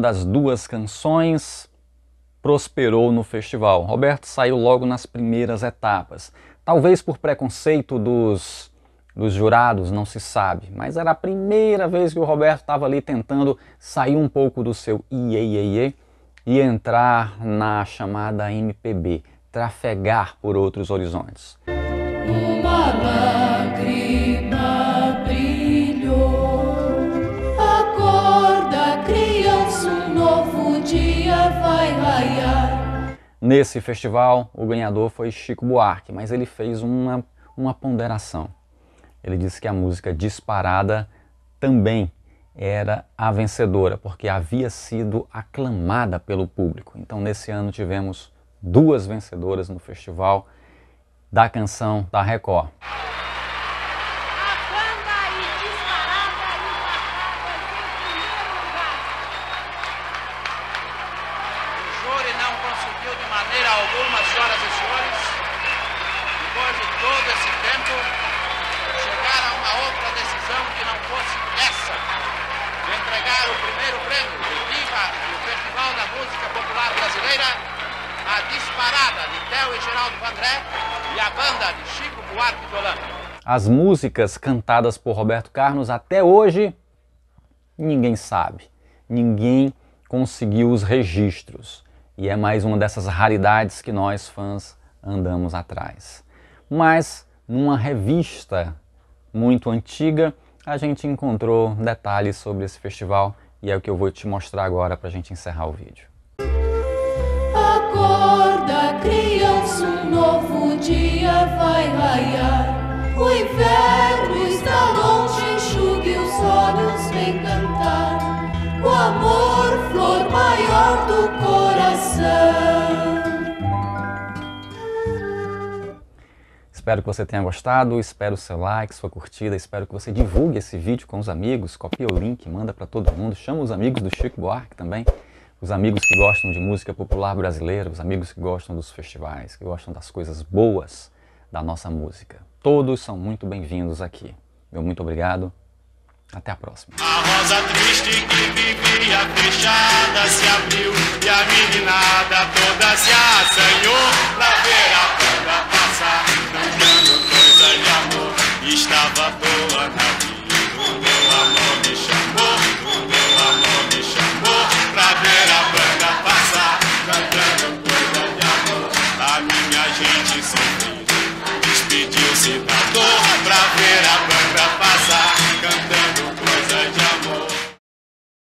das duas canções prosperou no festival. Roberto saiu logo nas primeiras etapas. Talvez por preconceito dos, dos jurados, não se sabe, mas era a primeira vez que o Roberto estava ali tentando sair um pouco do seu iê, iê, iê e entrar na chamada MPB, trafegar por outros horizontes. Uma Nesse festival, o ganhador foi Chico Buarque, mas ele fez uma, uma ponderação. Ele disse que a música Disparada também era a vencedora, porque havia sido aclamada pelo público. Então, nesse ano, tivemos duas vencedoras no festival da canção da Record. Conseguiu de maneira alguma, senhoras e senhores, depois de todo esse tempo, chegar a uma outra decisão que não fosse essa, de entregar o primeiro prêmio do Viva e o Festival da Música Popular Brasileira a disparada de Theo e Geraldo Vandré e a banda de Chico Buarque de Holanda. As músicas cantadas por Roberto Carlos até hoje ninguém sabe, ninguém conseguiu os registros. E é mais uma dessas raridades que nós fãs andamos atrás. Mas numa revista muito antiga, a gente encontrou detalhes sobre esse festival e é o que eu vou te mostrar agora para a gente encerrar o vídeo. Acorda, criança, um novo dia vai raiar. O inverno está longe, enxugue os olhos, vem cantar. O amor, flor maior do coração. Espero que você tenha gostado, espero o seu like, sua curtida, espero que você divulgue esse vídeo com os amigos, copia o link, manda para todo mundo, chama os amigos do Chico Buarque também, os amigos que gostam de música popular brasileira, os amigos que gostam dos festivais, que gostam das coisas boas da nossa música. Todos são muito bem-vindos aqui. Meu muito obrigado. Até a próxima. Fechada se abriu e a meninada toda se assanhou pra ver